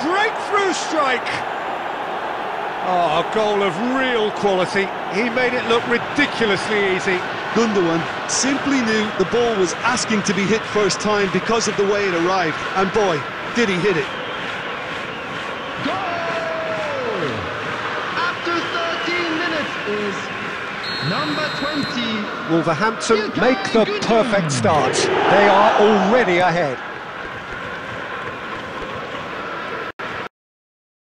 breakthrough strike! Oh, a goal of real quality. He made it look ridiculously easy. Gundogan simply knew the ball was asking to be hit first time because of the way it arrived. And boy, did he hit it. Goal! After 13 minutes is number 20. Wolverhampton make the perfect start. They are already ahead.